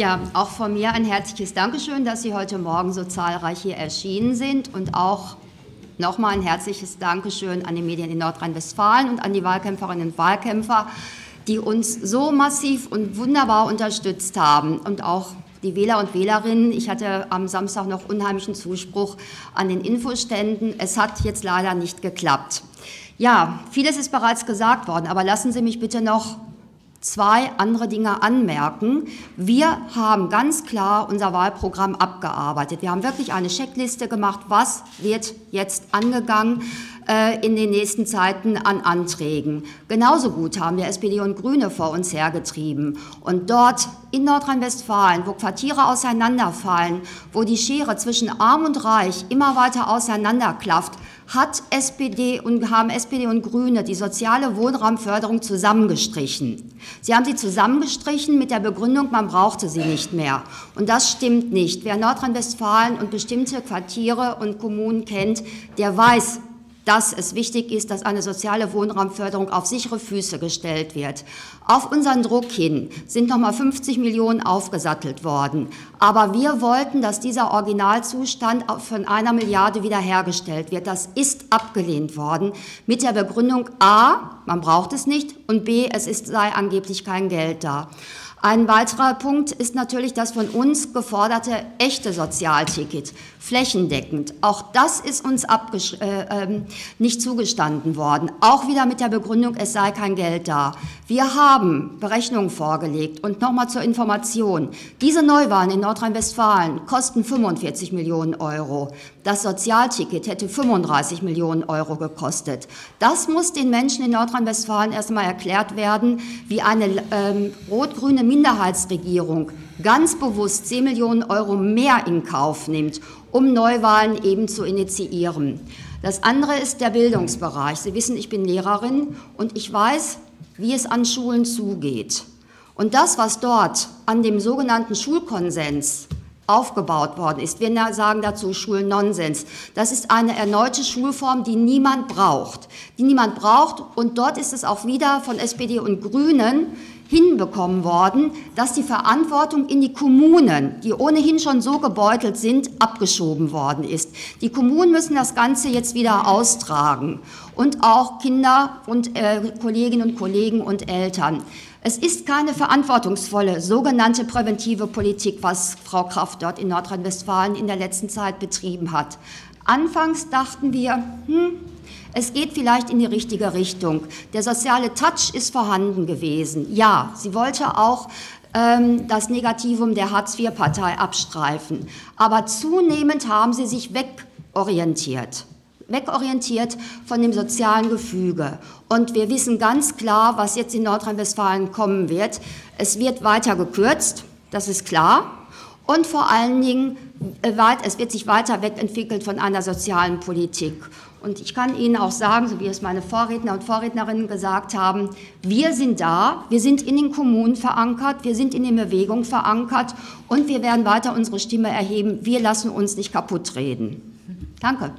Ja, auch von mir ein herzliches Dankeschön, dass Sie heute Morgen so zahlreich hier erschienen sind und auch nochmal ein herzliches Dankeschön an die Medien in Nordrhein-Westfalen und an die Wahlkämpferinnen und Wahlkämpfer, die uns so massiv und wunderbar unterstützt haben und auch die Wähler und Wählerinnen. Ich hatte am Samstag noch unheimlichen Zuspruch an den Infoständen. Es hat jetzt leider nicht geklappt. Ja, vieles ist bereits gesagt worden, aber lassen Sie mich bitte noch zwei andere Dinge anmerken. Wir haben ganz klar unser Wahlprogramm abgearbeitet. Wir haben wirklich eine Checkliste gemacht, was wird jetzt angegangen in den nächsten Zeiten an Anträgen. Genauso gut haben wir SPD und Grüne vor uns hergetrieben. Und dort in Nordrhein-Westfalen, wo Quartiere auseinanderfallen, wo die Schere zwischen Arm und Reich immer weiter auseinanderklafft, hat SPD und, haben SPD und Grüne die soziale Wohnraumförderung zusammengestrichen. Sie haben sie zusammengestrichen mit der Begründung, man brauchte sie nicht mehr. Und das stimmt nicht. Wer Nordrhein-Westfalen und bestimmte Quartiere und Kommunen kennt, der weiß, dass es wichtig ist, dass eine soziale Wohnraumförderung auf sichere Füße gestellt wird. Auf unseren Druck hin sind nochmal 50 Millionen aufgesattelt worden. Aber wir wollten, dass dieser Originalzustand von einer Milliarde wiederhergestellt wird. Das ist abgelehnt worden mit der Begründung A, man braucht es nicht und B, es ist, sei angeblich kein Geld da. Ein weiterer Punkt ist natürlich das von uns geforderte echte Sozialticket, flächendeckend. Auch das ist uns äh, äh, nicht zugestanden worden, auch wieder mit der Begründung, es sei kein Geld da. Wir haben Berechnungen vorgelegt und nochmal zur Information. Diese Neuwahlen in Nordrhein-Westfalen kosten 45 Millionen Euro. Das Sozialticket hätte 35 Millionen Euro gekostet. Das muss den Menschen in Nordrhein-Westfalen erstmal erklärt werden, wie eine ähm, rot-grüne Minderheitsregierung ganz bewusst 10 Millionen Euro mehr in Kauf nimmt, um Neuwahlen eben zu initiieren. Das andere ist der Bildungsbereich. Sie wissen, ich bin Lehrerin und ich weiß, wie es an Schulen zugeht. Und das, was dort an dem sogenannten Schulkonsens aufgebaut worden ist. Wir sagen dazu Schulnonsens. Das ist eine erneute Schulform, die niemand braucht. Die niemand braucht. Und dort ist es auch wieder von SPD und Grünen hinbekommen worden, dass die Verantwortung in die Kommunen, die ohnehin schon so gebeutelt sind, abgeschoben worden ist. Die Kommunen müssen das Ganze jetzt wieder austragen und auch Kinder und äh, Kolleginnen und Kollegen und Eltern. Es ist keine verantwortungsvolle sogenannte präventive Politik, was Frau Kraft dort in Nordrhein-Westfalen in der letzten Zeit betrieben hat. Anfangs dachten wir, hm, es geht vielleicht in die richtige Richtung. Der soziale Touch ist vorhanden gewesen. Ja, sie wollte auch ähm, das Negativum der Hartz-IV-Partei abstreifen. Aber zunehmend haben sie sich wegorientiert wegorientiert von dem sozialen Gefüge. Und wir wissen ganz klar, was jetzt in Nordrhein-Westfalen kommen wird. Es wird weiter gekürzt, das ist klar. Und vor allen Dingen, äh, es wird sich weiter wegentwickelt von einer sozialen Politik. Und ich kann Ihnen auch sagen, so wie es meine Vorredner und Vorrednerinnen gesagt haben, wir sind da, wir sind in den Kommunen verankert, wir sind in den Bewegungen verankert und wir werden weiter unsere Stimme erheben. Wir lassen uns nicht kaputt reden. Danke.